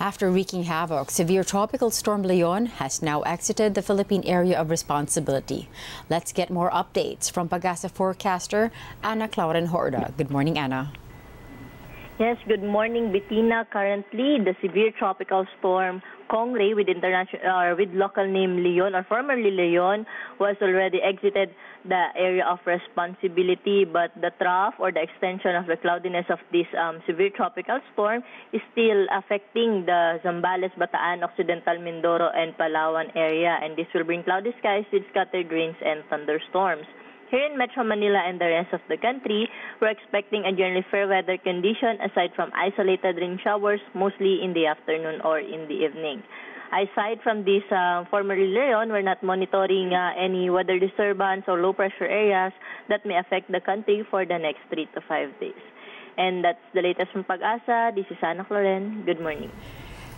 After wreaking havoc, severe tropical storm Leon has now exited the Philippine area of responsibility. Let's get more updates from Pagasa forecaster Anna Clauren Horda. Good morning, Anna. Yes, good morning, Bettina. Currently, the severe tropical storm Kong-rey with international uh, with local name Leon or formerly Leon was already exited the area of responsibility, but the trough or the extension of the cloudiness of this um, severe tropical storm is still affecting the Zambales, Bataan, Occidental Mindoro, and Palawan area, and this will bring cloudy skies with scattered rains and thunderstorms. Here in Metro Manila and the rest of the country, we're expecting a generally fair weather condition aside from isolated rain showers, mostly in the afternoon or in the evening. Aside from this uh, formerly Leon, we're not monitoring uh, any weather disturbance or low pressure areas that may affect the country for the next three to five days. And that's the latest from Pag-asa. This is Anna Clauren. Good morning.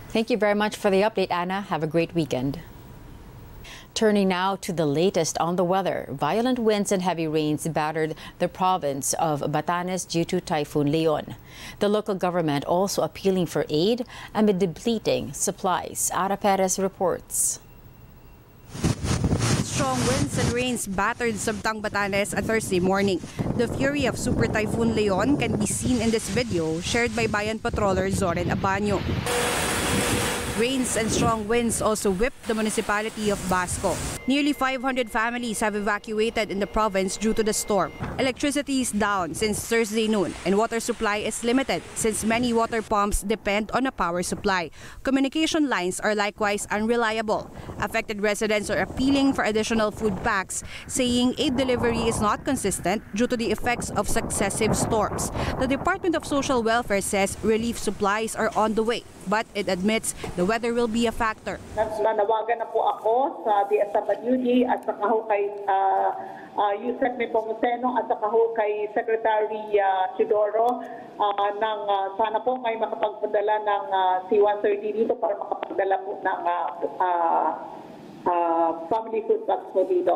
Thank you very much for the update, Anna. Have a great weekend. Turning now to the latest on the weather. Violent winds and heavy rains battered the province of Batanes due to Typhoon Leon. The local government also appealing for aid amid depleting supplies. Ara Perez reports. Strong winds and rains battered Sabtang Batanes on Thursday morning. The fury of Super Typhoon Leon can be seen in this video shared by Bayan Patroller Zoren Abanyo. Rains and strong winds also whipped the municipality of Basco. Nearly 500 families have evacuated in the province due to the storm. Electricity is down since Thursday noon and water supply is limited since many water pumps depend on a power supply. Communication lines are likewise unreliable. Affected residents are appealing for additional food packs, saying aid delivery is not consistent due to the effects of successive storms. The Department of Social Welfare says relief supplies are on the way, but it admits the weather will be a factor. Nanawagan na po ako sa DSWD at saka ho kay uh, uh, Yusek Nepomuceno at saka ho kay Secretary uh, Chidoro uh, ng uh, sana po may makapagpadala ng uh, C-130 dito para makapagdala po ng uh, uh, uh, family food packs po dito.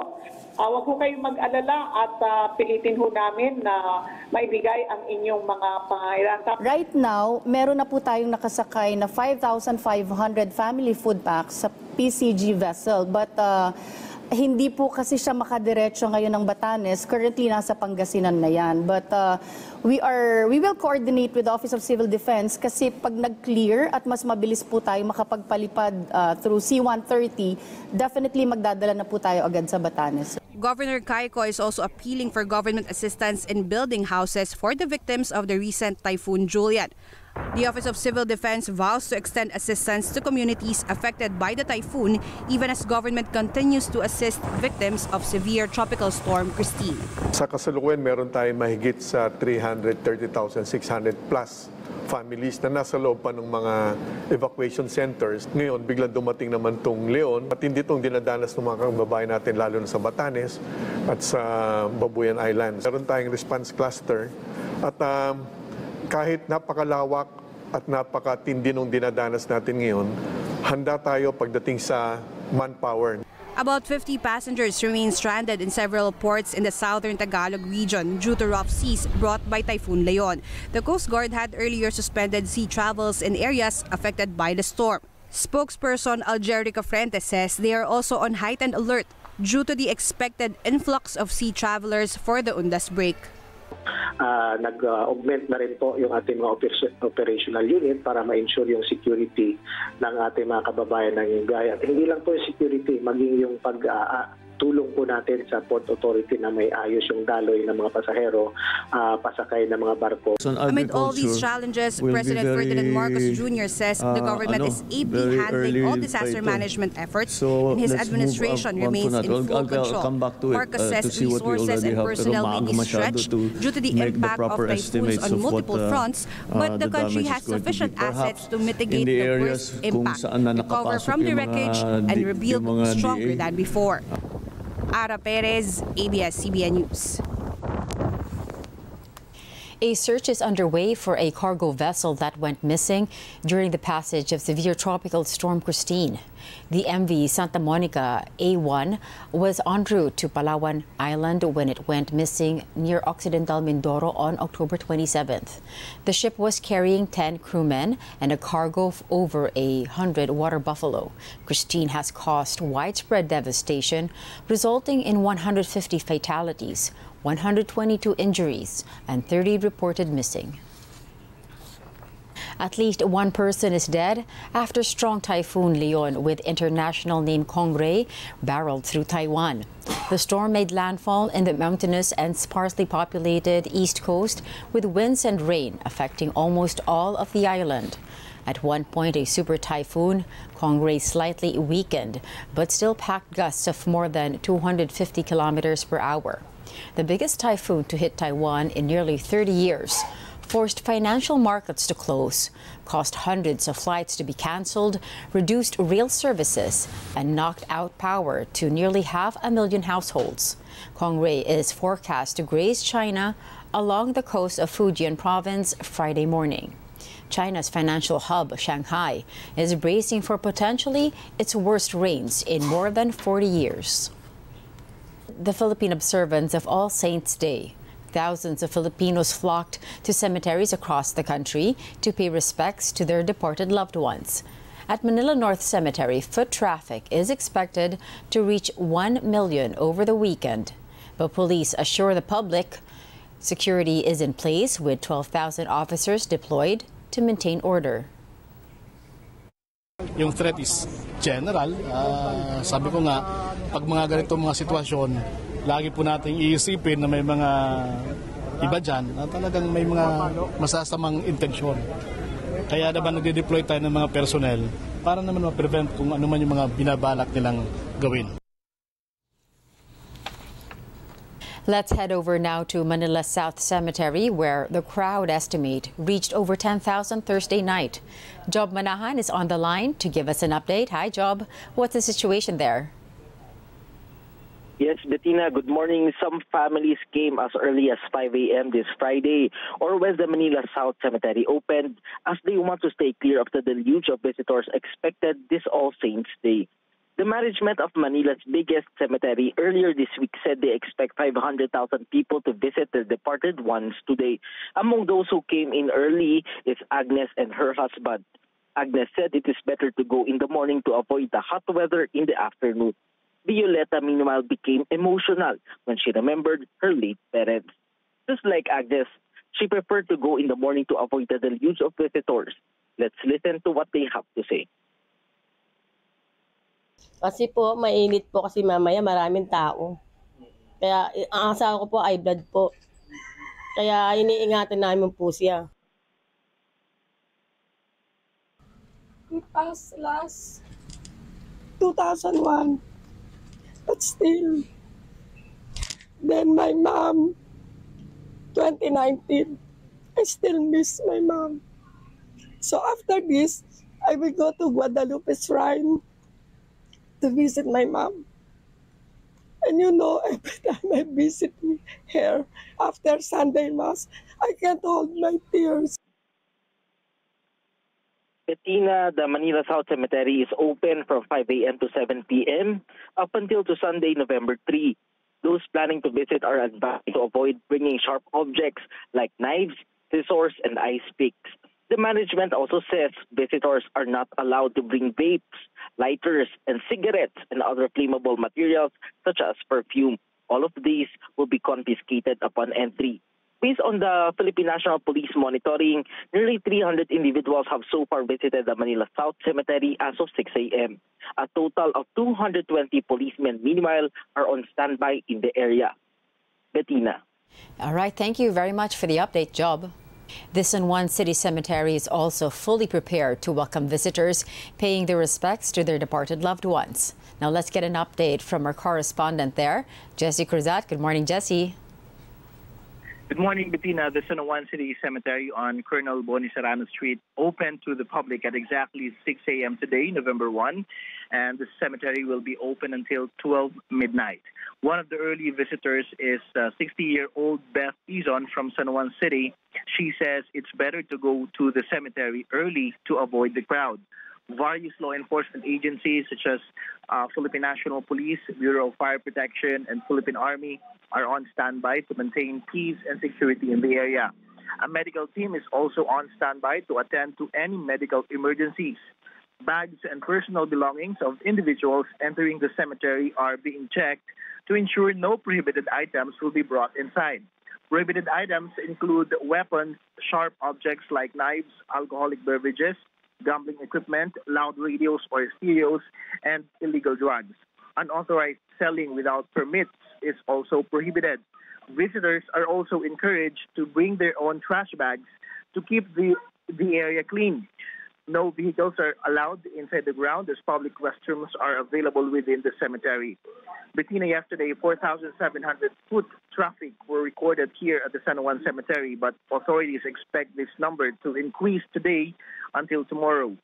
Uh, huwag ho kayong mag-alala at uh, pilitin ho namin na maibigay ang inyong mga pangailangan. Right now, meron na po tayong nakasakay na 5,500 family food packs sa PCG vessel. But uh, hindi po kasi siya makadiretso ngayon ng Batanes. Currently, nasa Pangasinan na yan. But uh, we are we will coordinate with the Office of Civil Defense kasi pag nag-clear at mas mabilis po tayo makapagpalipad uh, through C-130, definitely magdadala na po tayo agad sa Batanes. Governor Cayco is also appealing for government assistance in building houses for the victims of the recent Typhoon Juliet. The Office of Civil Defense vows to extend assistance to communities affected by the typhoon even as government continues to assist victims of severe tropical storm Christine. Sa kasalukuyan, meron tayong mahigit sa 330,600 plus families na nasa loob pa ng mga evacuation centers. Ngayon, biglang dumating naman tong Leon at hindi itong dinadanas ng mga kababayan natin lalo na sa Batanes at sa Babuyan Islands. Meron tayong response cluster at um, kahit napakalawak at napakatindi nung dinadanas natin ngayon, handa tayo pagdating sa manpower. About 50 passengers remain stranded in several ports in the southern Tagalog region due to rough seas brought by Typhoon Leon. The Coast Guard had earlier suspended sea travels in areas affected by the storm. Spokesperson Algerica Frente says they are also on heightened alert due to the expected influx of sea travelers for the Undas break. Uh, nag-augment na rin po yung ating mga oper- operational unit para ma-ensure yung security ng ating mga kababayan ng Ingay. At hindi lang po yung security, maging yung pag uh, tulong po natin sa Port Authority na may ayos yung daloy ng mga pasahero, uh, pasakay ng mga barko. So Amid all these challenges, President very, Ferdinand Marcos Jr. says uh, the government ano, is ably handling all disaster management efforts so and his administration remains in full I'll, control. I'll come back to it, Marcos uh, says resources and personnel may be stretched due to the impact of typhoons on multiple what, uh, fronts, but the, the country has sufficient assets to mitigate the, the worst impact, recover from the wreckage, and rebuild stronger than before. Ara Perez, ABS-CBN News. A search is underway for a cargo vessel that went missing during the passage of severe tropical storm Christine. The MV Santa Monica A1 was en route to Palawan Island when it went missing near Occidental Mindoro on October 27th. The ship was carrying 10 crewmen and a cargo of over a hundred water buffalo. Christine has caused widespread devastation, resulting in 150 fatalities, 122 injuries, and 30 reported missing. At least one person is dead after strong typhoon Leon with international name Kong-rey barreled through Taiwan. The storm made landfall in the mountainous and sparsely populated east coast with winds and rain affecting almost all of the island. At one point, a super typhoon, Kong-rey slightly weakened, but still packed gusts of more than 250 kilometers per hour. The biggest typhoon to hit Taiwan in nearly 30 years forced financial markets to close, caused hundreds of flights to be canceled, reduced rail services, and knocked out power to nearly half a million households. Kong-rey is forecast to graze China along the coast of Fujian province Friday morning. China's financial hub, Shanghai, is bracing for potentially its worst rains in more than 40 years. The Philippine observance of All Saints' Day thousands of Filipinos flocked to cemeteries across the country to pay respects to their departed loved ones. At Manila North Cemetery, foot traffic is expected to reach 1 million over the weekend. But police assure the public security is in place with 12,000 officers deployed to maintain order. Yung threat is general. Uh, sabi ko nga, pag mga ganito mga sitwasyon, lagi po nating iisipin na may mga iba dyan na talagang may mga masasamang intensyon. Kaya naman nagde-deploy tayo ng mga personnel para naman ma-prevent kung ano man yung mga binabalak nilang gawin. Let's head over now to Manila South Cemetery, where the crowd estimate reached over 10,000 Thursday night. Job Manahan is on the line to give us an update. Hi, Job. What's the situation there? Yes, Bettina, good morning. Some families came as early as 5 a.m. this Friday or when the Manila South Cemetery opened as they want to stay clear of the deluge of visitors expected this All Saints Day. The management of Manila's biggest cemetery earlier this week said they expect 500,000 people to visit their departed ones today. Among those who came in early is Agnes and her husband. Agnes said it is better to go in the morning to avoid the hot weather in the afternoon. Violeta, meanwhile, became emotional when she remembered her late parents. Just like Agnes, she preferred to go in the morning to avoid the deluge of visitors. Let's listen to what they have to say. Kasi po, mainit po kasi mamaya maraming tao. Kaya ang asawa ko po ay blood po. Kaya iniingatan namin po siya. We passed last 2001. But still, then my mom, 2019, I still miss my mom. So after this, I will go to Guadalupe Shrine to visit my mom. And you know, every time I visit here after Sunday Mass, I can't hold my tears. Bettina, the Manila South Cemetery is open from 5 a.m. to 7 p.m. up until to Sunday, November 3. Those planning to visit are advised to avoid bringing sharp objects like knives, scissors, and ice picks. The management also says visitors are not allowed to bring vapes, lighters, and cigarettes and other flammable materials such as perfume. All of these will be confiscated upon entry. Based on the Philippine National Police monitoring, nearly 300 individuals have so far visited the Manila South Cemetery as of 6 a.m. A total of 220 policemen, meanwhile, are on standby in the area. Bettina. All right, thank you very much for the update, Job. The San Juan City Cemetery is also fully prepared to welcome visitors, paying their respects to their departed loved ones. Now let's get an update from our correspondent there, Jesse Cruzat. Good morning, Jesse. Good morning, Bettina. The San Juan City Cemetery on Colonel Boni Serrano Street opened to the public at exactly 6 a.m. today, November 1, and the cemetery will be open until 12 midnight. One of the early visitors is 60-year-old Beth Izon from San Juan City. She says it's better to go to the cemetery early to avoid the crowd. Various law enforcement agencies such as uh, Philippine National Police, Bureau of Fire Protection, and Philippine Army are on standby to maintain peace and security in the area. A medical team is also on standby to attend to any medical emergencies. Bags and personal belongings of individuals entering the cemetery are being checked to ensure no prohibited items will be brought inside. Prohibited items include weapons, sharp objects like knives, alcoholic beverages, gambling equipment, loud radios or stereos, and illegal drugs. Unauthorized selling without permits is also prohibited. Visitors are also encouraged to bring their own trash bags to keep the, the area clean. No vehicles are allowed inside the ground as public restrooms are available within the cemetery. Bettina, yesterday, 4,700 foot traffic were recorded here at the San Juan Cemetery, but authorities expect this number to increase today until tomorrow.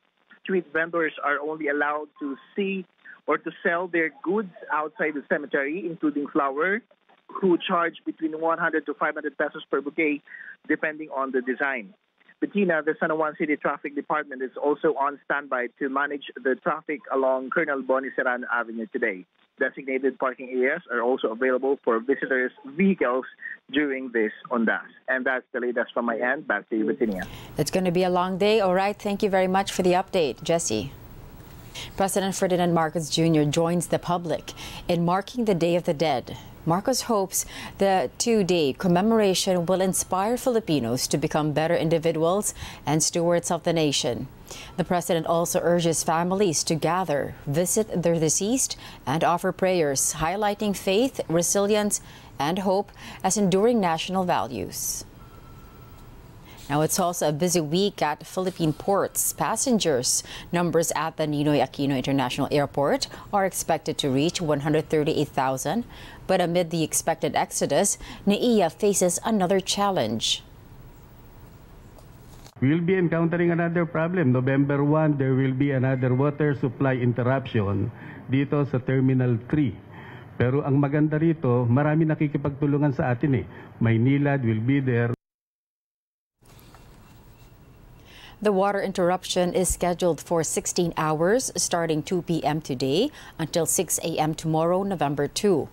Street vendors are only allowed to see or to sell their goods outside the cemetery, including flower, who charge between 100 to 500 pesos per bouquet, depending on the design. Bettina, the San Juan City Traffic Department is also on standby to manage the traffic along Colonel Serrano Avenue today. Designated parking areas are also available for visitors' vehicles during this Undas. And that's the latest from my end. Back to you, Bettina. It's going to be a long day. All right. Thank you very much for the update, Jesse. President Ferdinand Marcos Jr. joins the public in marking the Day of the Dead. Marcos hopes the two-day commemoration will inspire Filipinos to become better individuals and stewards of the nation. The president also urges families to gather, visit their deceased, and offer prayers, highlighting faith, resilience, and hope as enduring national values. Now, it's also a busy week at Philippine ports. Passengers numbers at the Ninoy Aquino International Airport are expected to reach 138,000. But amid the expected exodus, NAIA faces another challenge. We'll be encountering another problem. November 1, there will be another water supply interruption dito sa Terminal 3. Pero ang maganda rito, marami nakikipagtulungan sa atin eh. Maynilad will be there. The water interruption is scheduled for 16 hours starting 2 p.m. today until 6 a.m. tomorrow, November 2.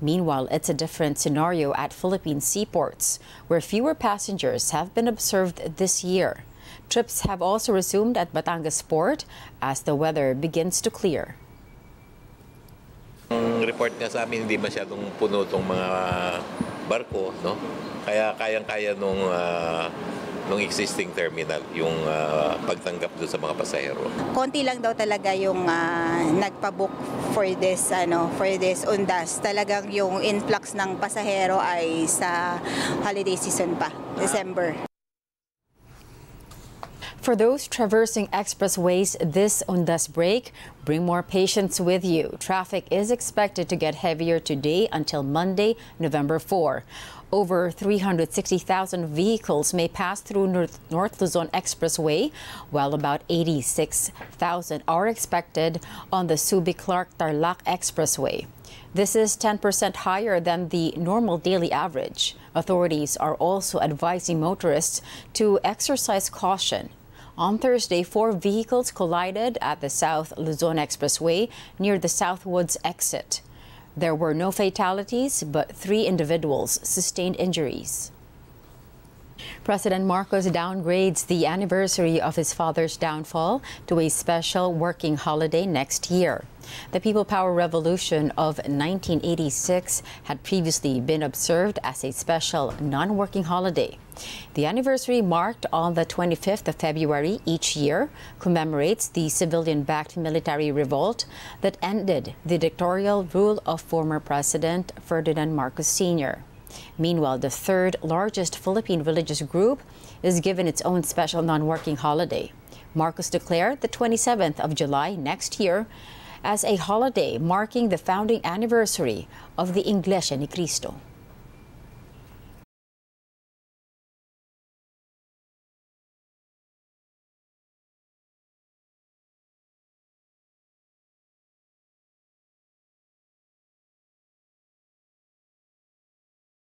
Meanwhile, it's a different scenario at Philippine seaports, where fewer passengers have been observed this year. Trips have also resumed at Batangas Port as the weather begins to clear. Report niya sa amin, hindi masyadong puno itong mga barko, no? Kaya kayang-kaya nung uh, nung existing terminal yung uh, pagtanggap doon sa mga pasahero. Konti lang daw talaga yung uh, nagpa-book for this ano for this Undas. Talagang yung influx ng pasahero ay sa holiday season pa, December. For those traversing expressways this Undas break, bring more patience with you. Traffic is expected to get heavier today until Monday, November 4. Over 360,000 vehicles may pass through North, North Luzon Expressway, while about 86,000 are expected on the Subic-Clark-Tarlac Expressway. This is 10% higher than the normal daily average. Authorities are also advising motorists to exercise caution. On Thursday, four vehicles collided at the South Luzon Expressway near the Southwoods exit. There were no fatalities, but three individuals sustained injuries. President Marcos downgrades the anniversary of his father's downfall to a special working holiday next year. The People Power Revolution of 1986 had previously been observed as a special non-working holiday. The anniversary marked on the 25th of February each year commemorates the civilian-backed military revolt that ended the dictatorial rule of former President Ferdinand Marcos Sr. Meanwhile, the third largest Philippine religious group is given its own special non-working holiday. Marcos declared the 27th of July next year as a holiday marking the founding anniversary of the Iglesia ni Cristo.